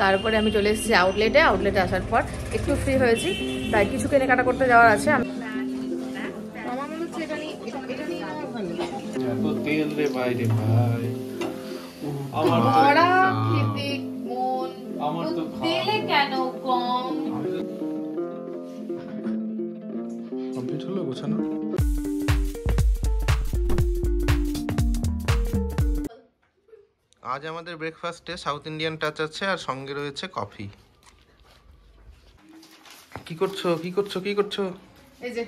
তারপরে আমি চলে এসেছি আউটলেটে আউটলেটে আসার পর একটু ফ্রি হয়েছি। তাই কিছু কেনাকাটা করতে যাওয়ার আছে। আমার তো মন। তেলে কেন কম? কমপ্লিট হলো গোছানো? আজ আমাদের ব্রেকফাস্টে সাউথ ইন্ডিয়ান টাচ আছে আর সঙ্গে রয়েছে কফি কি করছ? কি করছ? কি করছ? এই যে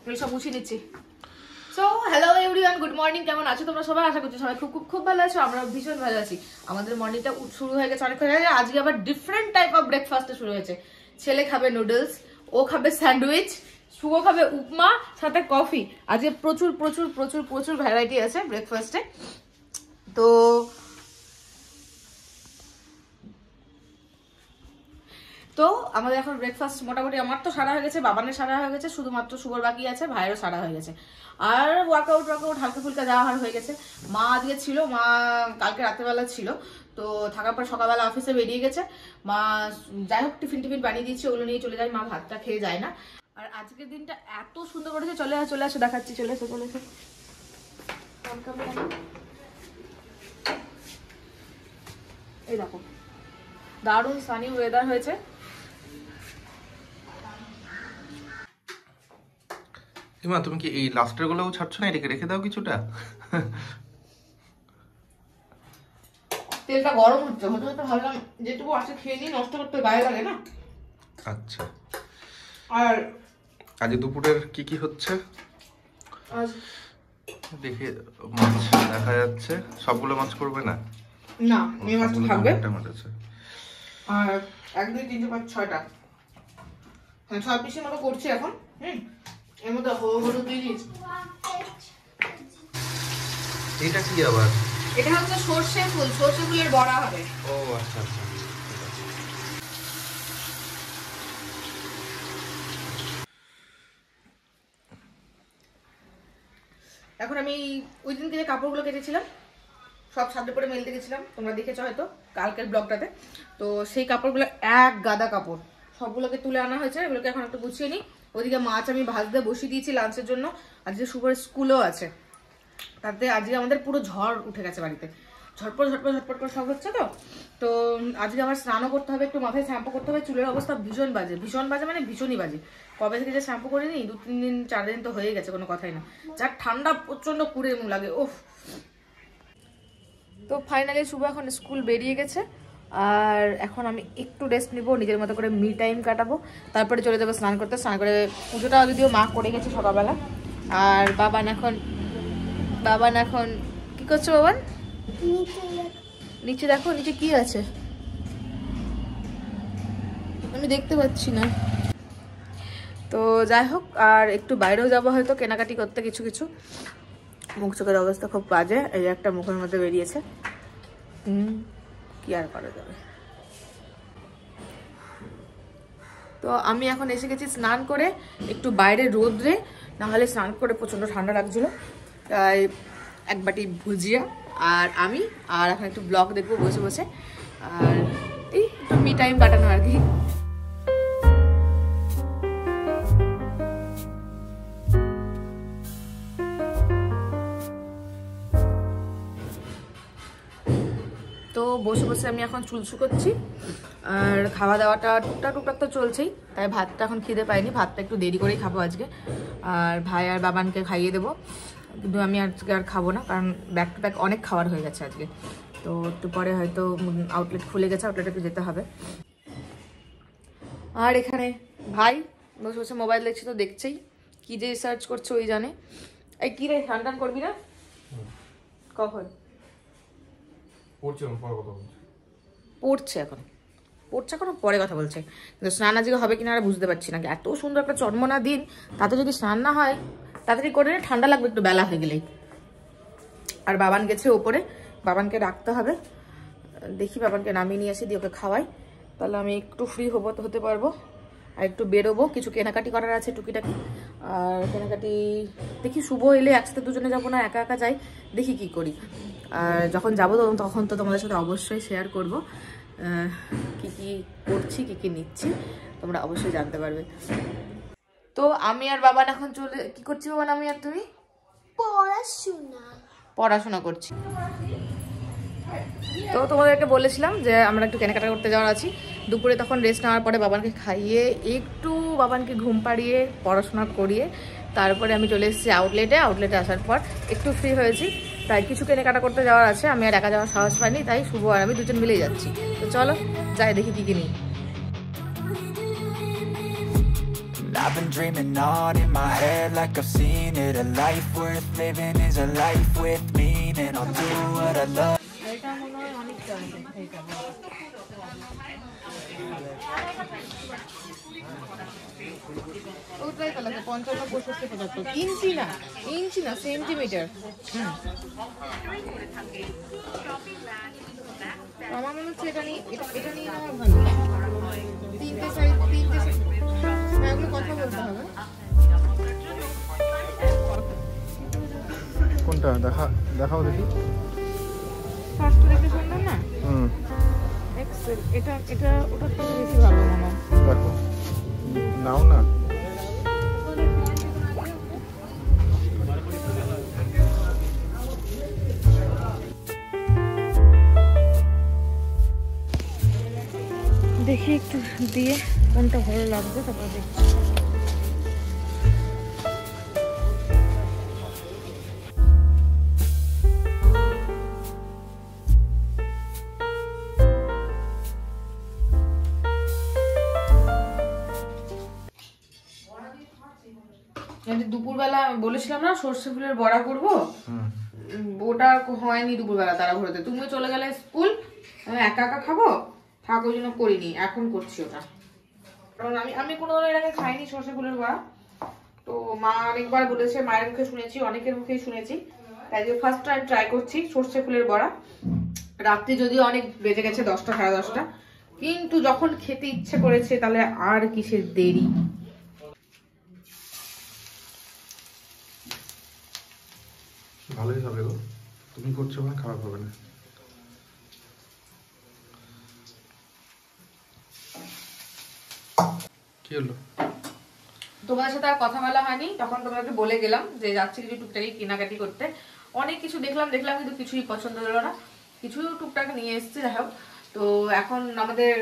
এগুলো সব মুছিয়ে নিচ্ছি। So hello everyone good morning কেমন আছো তোমরা সবাই? আশা করছি সবাই খুব খুব খুব ভালো আছো আমরা ভীষণ ভালো আছি। আমাদের মর্নিংটা শুরু হয়ে গেছে অনেকক্ষণ আগে, আজকে আবার ডিফারেন্ট টাইপ অফ ব্রেকফাস্টে শুরু হয়েছে। ছেলে খাবে নুডলস ও খাবে স্যান্ডউইচ শুভ খাবে উপমা, সাথে কফি আজকে প্রচুর প্রচুর প্রচুর প্রচুর ভ্যারাইটি আছে ব্রেকফাস্টে তো তো আমাদের এখন ব্রেকফাস্ট মোটামুটি আমার তো সারা হয়ে গেছে, বাবানের সারা হয়ে গেছে, শুধুমাত্র শুভর বাকি আছে, ভাইয়েরও সারা হয়ে গেছে। আর ওয়ার্কআউট ওয়ার্কআউট হালকা ফুলকা যাওয়া হয়ে গেছে। মা আজকে ছিল, মা কালকে রাত্রেবেলা ছিল, তো থাকার পর সকালবেলা অফিসে বেরিয়ে গেছে। মা, যাই হোক, টিফিন টিফিন বানিয়ে দিচ্ছে ওগুলো নিয়ে চলে যায়, মা ভাতটা খেয়ে যায় না। আর আজকের দিনটা এত সুন্দর করেছে, চলে আসো চলে আসো দেখাচ্ছি, চলে এসো, চলে এই দেখো, দারুণ সানি ওয়েদার হয়েছে। ইমা তুমি কি এই লাস্টের গুলোও ছাড়ছো না? এটাকে রেখে দাও কিছুটা। তেলটা গরম হচ্ছে। হতে হতে ভাবলাম যেটুকু আছে খেয়ে নিই নষ্ট করতে গায়ে লাগে না। আচ্ছা। আর আজ দুপুরের কি কি হচ্ছে? আজ দেখে মাছ দেখা যাচ্ছে। সবগুলো মাছ করবে না? না মেয়ে মাছ থাকবে একটা মাছ আছে। আর এক দুই তিনটে পাঁচ ছয়টা। হ্যাঁ ছয় পিসের মতো করছি এখন হুম? এর হলুদ হলুদ দিয়ে দিয়েছি। এটা কি আবার? এটা হচ্ছে সর্ষে ফুল সর্ষে ফুলের বড়া হবে। ও আচ্ছা আচ্ছা। এখন আমি ওই দিনকে যে কাপড়গুলো কেটেছিলাম সব ছাদে পরে মেলতে গেছিলাম তোমরা দেখেছ হয়তো কালকের ব্লগটাতে। তো সেই কাপড়গুলো এক গাদা কাপড় সবগুলোকে তুলে আনা হয়েছে এগুলোকে এখন একটু গুছিয়ে নিই। ওদিকে মাছ আমি ভাজতে বসিয়ে দিয়েছি লাঞ্চের জন্য। আজকে সুপার স্কুলও আছে। তাতে আজকে আমাদের পুরো ঝড় উঠে গেছে বাড়িতে। ঝটপট ঝটপট ঝটপট করে সব হচ্ছে তো? তো আজকে আমার স্নানও করতে হবে, একটু মাথায় শ্যাম্পু করতে হবে। চুলের অবস্থা ভীষণ বাজে ভীষণ বাজে মানে ভীষণই বাজে। কবে থেকে যে শ্যাম্পু করিনি, দু, তিন দিন, চার দিন তো হয়ে গেছে, কোনো কথাই না। যার ঠান্ডা প্রচণ্ড কুড়ে লাগে ওফ তো ফাইনালি শুভ এখন স্কুল বেরিয়ে গেছে। আর এখন আমি একটু রেস্ট নিব নিজের মতো করে মি টাইম কাটাবো। তারপরে চলে যাব স্নান করতে স্নান করে পুজোটা যদিও মা করে গেছে সকালবেলা। আর বাবান এখন বাবান এখন কি করছ বাবান নিচে। দেখো নিচে কি আছে? আমি দেখতে পাচ্ছি না। তো যাই হোক আর একটু বাইরেও যাব হয়তো কেনাকাটি করতে কিছু কিছু। মুখ চোখের অবস্থা খুব বাজে এই একটা মুখের মধ্যে বেরিয়েছে। হুম। কি আর করা যাবে? তো আমি এখন এসে গেছি স্নান করে, একটু বাইরে রোদ্রে, নাহলে স্নান করে প্রচণ্ড ঠান্ডা লাগছিল। তাই এক বাটি ভুজিয়া আর আমি, আর এখন একটু ব্লগ দেখব বসে বসে। আর এই একটু মি টাইম কাটানো আর কি। তো বসে বসে আমি এখন চুল শুকোচ্ছি। আর খাওয়া দাওয়াটা টুকটাক টুকটাক তো চলছেই। তাই ভাতটা এখন খিদে পাইনি ভাতটা একটু দেরি করেই খাব আজকে। আর ভাই আর বাবানকে খাইয়ে দেবো। কিন্তু আমি আজকে আর খাব না কারণ ব্যাক টু ব্যাক অনেক খাবার হয়ে গেছে আজকে। তো একটু পরে হয়তো আউটলেট খুলে গেছে আউটলেটে একটু যেতে হবে। আর এখানে ভাই বসে বসে মোবাইল দেখছি তো দেখছেই। কি যে সার্চ করছে ওই জানে। এই কি রে স্নান টান করবি না? কখন? পড়ছে এখন। পড়ছে এখন, পরে কথা বলছে। কিন্তু স্নান আজকে হবে কিনা আর বুঝতে পারছি না। এত সুন্দর একটা চন্মনা দিন, তাতে যদি স্নান না হয় তাড়াতাড়ি করে ঠান্ডা লাগবে একটু বেলা হয়ে গেলেই। আর বাবান গেছে ওপরে, বাবানকে রাখতে হবে। দেখি বাবানকে নামিয়ে নিয়ে আসি, দিয়ে ওকে খাওয়াই। তাহলে আমি একটু ফ্রি হব, হতে পারব। আর একটু বেরোবো, কিছু কেনাকাটি করার আছে টুকিটাকি। আর কেনাকাটি দেখি শুভ এলে একসাথে দুজনে যাব না একা একা যাই দেখি কি করি। আর যখন যাব তখন তখন তো তোমাদের সাথে অবশ্যই শেয়ার করব। কি কি করছি কি কি নিচ্ছি তোমরা অবশ্যই জানতে পারবে। তো আমি আর বাবান এখন চলে কি করছি বাবান আমি আর তুমি? পড়াশোনা। পড়াশোনা করছি। তো তোমাদেরকে বলেছিলাম যে আমরা একটু কেনাকাটা করতে যাওয়ার আছি। দুপুরে তখন রেস্ট নেওয়ার পরে বাবানকে খাইয়ে একটু বাবানকে ঘুম পাড়িয়ে পড়াশোনা করিয়ে তারপরে আমি চলে এসেছি আউটলেটে আউটলেটে আসার পর একটু ফ্রি হয়েছি। তাই কিছু কেনাকাটা করতে যাওয়ার আছে আমি আর একা যাওয়ার সাহস পাইনি তাই শুভ আর আমি দুজন মিলেই যাচ্ছি। তো চলো যাই দেখি কি কিনি I've been dreaming on in my head like I've seen it. A life worth living is a life with meaning. I'll do what I love. ওটাই তো লাগে পঞ্চান্ন পঁয়ষট্টি পঁচাত্তর ইঞ্চি না ইঞ্চি না সেন্টিমিটার। আমার মনে হচ্ছে এটা নিয়ে এটা এটা নিয়ে নেওয়া ভালো। তিনটে তিনটে হ্যাঁ কথা বলতে হবে। কোনটা? দেখা দেখাও দেখি। ফার্স্ট দেখতে সুন্দর না? হুম। এক্সেল এটা এটা ওটার থেকে বেশি ভালো মনে হয় দেখো নাও না। দেখি একটু দিয়ে কোনটা ভালো লাগবে তারপর দেখি দুপুরবেলা বলেছিলাম না সর্ষে ফুলের বড়া করব। ওটা হয়নি দুপুরবেলা তারা ঘুরতে তুমিও চলে গেলে স্কুল আমি একা একা খাব থাক ওই জন্য করিনি এখন করছি ওটা। কারণ আমি আমি কোনো এর আগে খাইনি সর্ষে ফুলের বড়া। তো মা অনেকবার বলেছে মায়ের মুখে শুনেছি অনেকের মুখেই শুনেছি। তাই যে ফার্স্ট টাইম ট্রাই করছি সর্ষে ফুলের বড়া। রাত্রি যদিও অনেক বেজে গেছে দশটা সাড়ে দশটা। কিন্তু যখন খেতে ইচ্ছে করেছে তাহলে আর কিসের দেরি? ভালোই হবে গো। তুমি করছ মানে খারাপ হবে না। কি হলো? তোমাদের সাথে আর কথা বলা হয়নি। তখন তোমাকে বলে গেলাম যে যাচ্ছি কিছু টুকটাকি কেনাকাটি করতে। অনেক কিছু দেখলাম দেখলাম কিন্তু কিছুই পছন্দ হলো না। কিছু টুকটাক নিয়ে এসেছি, যাই হোক। তো এখন আমাদের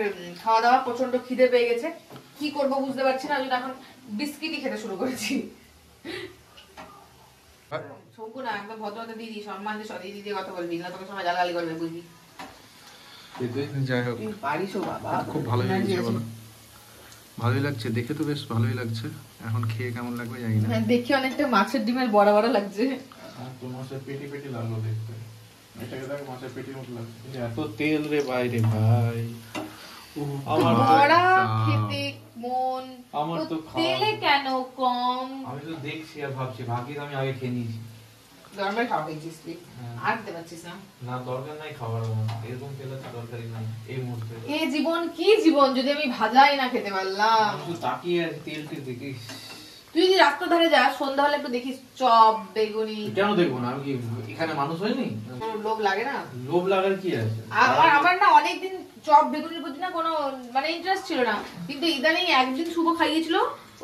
খাওয়া দাওয়া প্রচণ্ড খিদে পেয়ে গেছে। কি করব বুঝতে পারছি না এখন বিস্কিটই খেতে শুরু করেছি। শঙ্কু না একদম ভদ্রতা দিদি সম্মান দিয়ে সব দিদি কথা বলবি না তোকে সময় গালাগালি করবে বুঝবি? যাই হোক। তুই বাবা খুব ভালোই লাগছে ভালোই লাগছে দেখে তো বেশ ভালোই লাগছে। এখন খেয়ে কেমন লাগবে জানি না। হ্যাঁ দেখি অনেকটা মাছের ডিমের বড় বড় লাগছে। আর তো মাছের পেটি পেটি লাগল দেখতে। এটাকে দেখ মাছের পেটির মতো লাগছে। এত তেল রে ভাই। ভাই আমার বড়া খেতে মন আমার তো তো তেলে কেন কম? আমি তো দেখছি আর ভাবছি ভাগ্যিস আমি আগে খেয়ে নিয়েছি। খাওয়া তুই হ্যাঁ। আর দিতে পারছিস না? না দরকার নাই আমার এরকম তেলের তো দরকারই নাই এই মুহূর্তে। এ জীবন কি জীবন? যদি আমি ভাজাই না খেতে পারলাম। শুধু তাকিয়ে আছি তেলটি দেখিস। তুই যদি রাস্তার ধারে যাস সন্ধ্যা হলে একটু দেখিস চপ বেগুনি। কেন দেখব না? আমি কি এখানে মানুষ হয়নি লোভ লাগে না? লোভ লাগার কি আছে? আমার আমার না অনেকদিন চপ বেগুনির প্রতি না কোনো মানে ইন্টারেস্ট ছিল না। কিন্তু ইদানিং একদিন শুভ খাইয়েছিল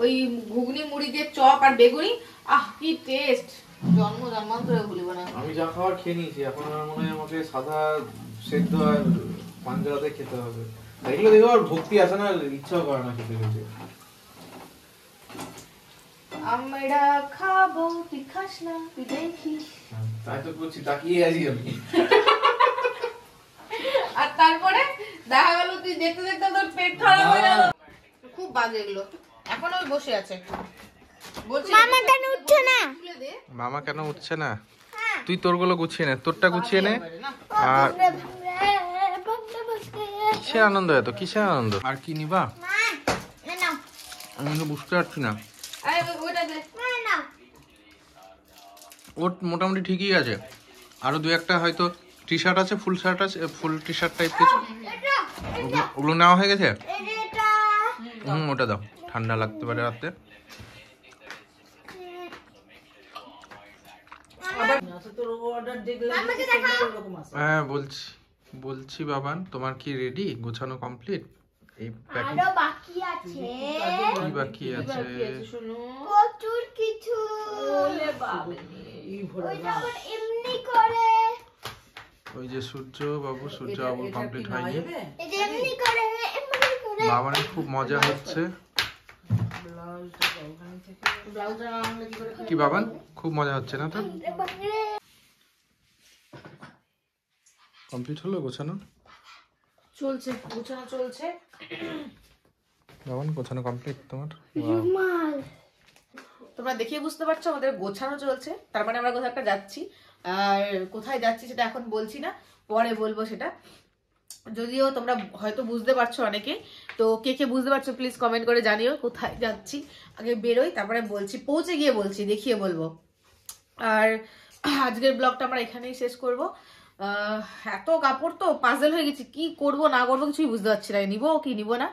ওই ঘুগনি মুড়ি দিয়ে চপ আর বেগুনি। আহ কি টেস্ট জন্ম জন্মান্তরে ভুলিব না। আমি যা খাওয়ার খেয়ে নিয়েছি এখন আমার মনে হয় আমাকে সাদা সেদ্ধ আর পাঞ্জারাতে খেতে হবে। এগুলো দেখো আর ভক্তি আসে না ইচ্ছাও করে না খেতে খেতে। আমরা খাব তুই খাস না তুই দেখিস। তাই তো করছি তাকিয়ে আছি আমি। আর তারপরে দেখা গেল তুই দেখতে দেখতে তোর পেট খারাপ হয়ে গেল। খুব বাজে এগুলো। এখন ওই বসে আছে বলছি মামা কেন উঠছে না? মামা কেন উঠছে না? তুই তোরগুলো গুছিয়ে নে তোরটা গুছিয়ে নে। আর কিসের আনন্দ এত? কিসের আনন্দ? আর কি নিবা? আমি তো বুঝতে পারছি না। ওর মোটামুটি ঠিকই আছে। আরও দু একটা হয়তো টি শার্ট আছে ফুল শার্ট আছে ফুল টি শার্ট টাইপ কিছু। ওগুলো- ওগুলো নেওয়া হয়ে গেছে? এটা। হুম ওটা দাও। ঠান্ডা লাগতে পারে রাতে। হ্যাঁ বলছি বলছি বাবান তোমার কি রেডি গোছানো কমপ্লিট এই প্যাকিং আরও বাকি আছে। কি বাকি আছে? শোনো? প্রচুর কিছু। ওই যেমন এমনি করে। ওই যে সূর্য বাবু সূর্য বাবু কমপ্লিট হয়নি। এই যে এমনি করে এমনি করে। বাবানের খুব মজা হচ্ছে। কি কি বাবান? খুব মজা হচ্ছে না তো বাবারে। কমপ্লিট হলো গোছানো? চলছে গোছানো চলছে। বাবান গোছানো কমপ্লিট তোমার? রুমাল। তোমরা দেখে বুঝতে পারছ আমাদের গোছানো চলছে। তার মানে আমরা কোথাও একটা যাচ্ছি। আর কোথায় যাচ্ছি সেটা এখন বলছি না পরে বলব সেটা। যদিও তোমরা হয়তো বুঝতে পারছ অনেকে। তো কে কে বুঝতে পারছ প্লিজ কমেন্ট করে জানিও কোথায় যাচ্ছি। আগে বেরোই তারপরে বলছি পৌঁছে গিয়ে বলছি দেখিয়ে বলব। আর আজকের ব্লগটা আমরা এখানেই শেষ করব। এত কাপড় তো পাজল হয়ে গেছি, কি করব, না করব, কিছুই বুঝতে পারছি না, নিবো কি নিবো না।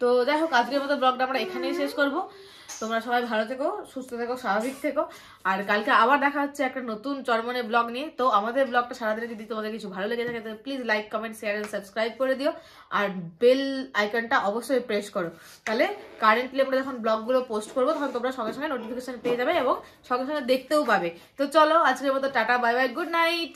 তো যাই হোক, আজকের মতো ব্লগটা আমরা এখানেই শেষ করব। তোমরা সবাই ভালো থেকো, সুস্থ থেকো, স্বাভাবিক থেকো। আর কালকে আবার দেখা হচ্ছে একটা নতুন চরমনে ব্লগ নিয়ে। তো আমাদের ব্লগটা সারাদিনে যদি তোমাদের কিছু ভালো লেগে থাকে তাহলে please like comment share and subscribe করে দিও। আর বেল আইকনটা অবশ্যই প্রেস করো। তাহলে কারেন্টলি আমরা যখন ব্লগগুলো পোস্ট করব, তখন তোমরা সঙ্গে সঙ্গে নোটিফিকেশান পেয়ে যাবে এবং সঙ্গে সঙ্গে দেখতেও পাবে। তো চলো, আজকের মতো tata bye bye good night